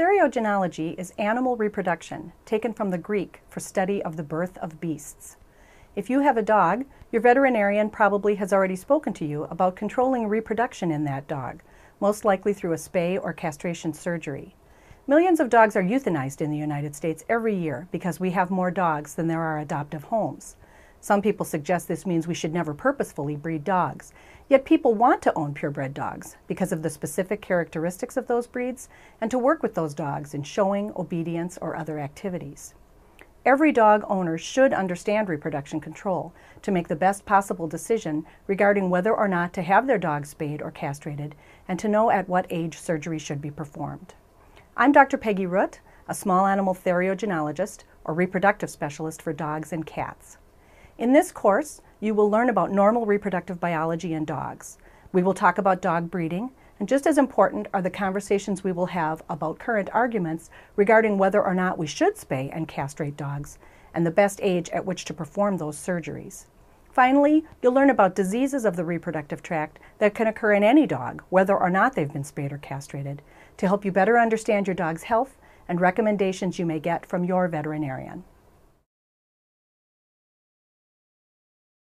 Theriogenology is animal reproduction, taken from the Greek for study of the birth of beasts. If you have a dog, your veterinarian probably has already spoken to you about controlling reproduction in that dog, most likely through a spay or castration surgery. Millions of dogs are euthanized in the United States every year because we have more dogs than there are adoptive homes. Some people suggest this means we should never purposefully breed dogs. Yet people want to own purebred dogs because of the specific characteristics of those breeds and to work with those dogs in showing, obedience, or other activities. Every dog owner should understand reproduction control to make the best possible decision regarding whether or not to have their dog spayed or castrated and to know at what age surgery should be performed. I'm Dr. Peggy Root, a small animal theriogenologist or reproductive specialist for dogs and cats. In this course, you will learn about normal reproductive biology in dogs. We will talk about dog breeding, and just as important are the conversations we will have about current arguments regarding whether or not we should spay and castrate dogs, and the best age at which to perform those surgeries. Finally, you'll learn about diseases of the reproductive tract that can occur in any dog, whether or not they've been spayed or castrated, to help you better understand your dog's health and recommendations you may get from your veterinarian.